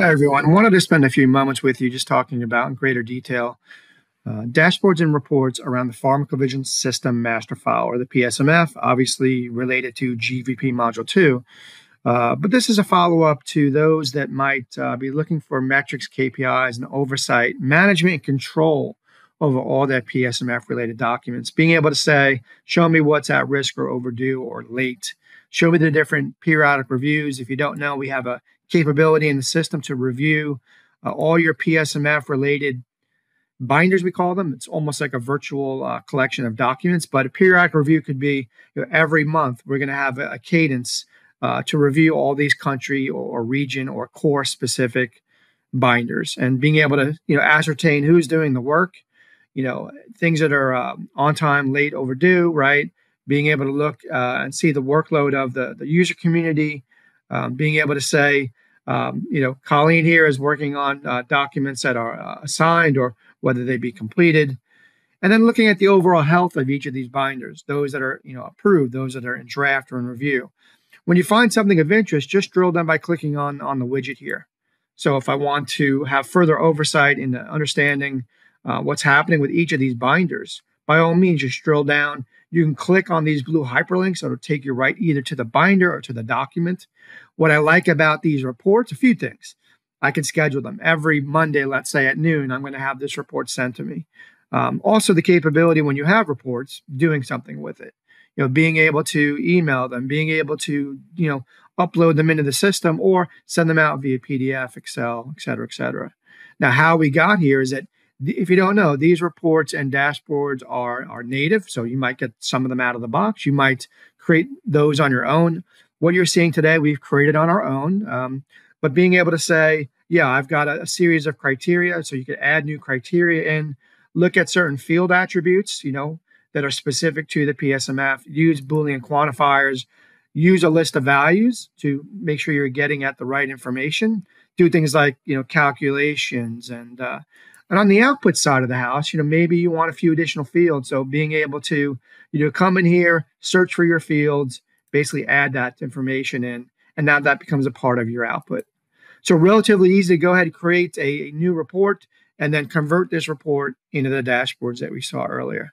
Hi, everyone. I wanted to spend a few moments with you just talking about in greater detail uh, dashboards and reports around the Pharmacovigilance System Master File, or the PSMF, obviously related to GVP Module 2. Uh, but this is a follow up to those that might uh, be looking for metrics, KPIs, and oversight, management, and control over all that PSMF related documents. Being able to say, show me what's at risk or overdue or late. Show me the different periodic reviews. If you don't know, we have a capability in the system to review uh, all your PSMF related binders, we call them. It's almost like a virtual uh, collection of documents, but a periodic review could be you know, every month. We're going to have a, a cadence uh, to review all these country or, or region or core specific binders and being able to you know ascertain who's doing the work you know things that are uh, on time late overdue right being able to look uh, and see the workload of the, the user community um, being able to say um, you know colleen here is working on uh, documents that are uh, assigned or whether they be completed and then looking at the overall health of each of these binders those that are you know approved those that are in draft or in review when you find something of interest just drill down by clicking on on the widget here so if i want to have further oversight into understanding uh, what's happening with each of these binders, by all means, just drill down. You can click on these blue hyperlinks. It'll take you right either to the binder or to the document. What I like about these reports, a few things. I can schedule them every Monday, let's say at noon. I'm going to have this report sent to me. Um, also, the capability when you have reports, doing something with it. You know, being able to email them, being able to you know upload them into the system or send them out via PDF, Excel, et cetera, et cetera. Now, how we got here is that if you don't know, these reports and dashboards are, are native. So you might get some of them out of the box. You might create those on your own. What you're seeing today, we've created on our own. Um, but being able to say, yeah, I've got a, a, series of criteria. So you could add new criteria in, look at certain field attributes, you know, that are specific to the PSMF, use Boolean quantifiers, use a list of values to make sure you're getting at the right information. Do things like, you know, calculations and, uh, and on the output side of the house, you know, maybe you want a few additional fields. So being able to, you know, come in here, search for your fields, basically add that information in, and now that becomes a part of your output. So relatively easy to go ahead and create a, a new report and then convert this report into the dashboards that we saw earlier.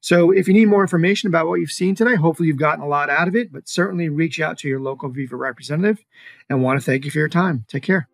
So if you need more information about what you've seen today, hopefully you've gotten a lot out of it, but certainly reach out to your local Veeva representative and want to thank you for your time. Take care.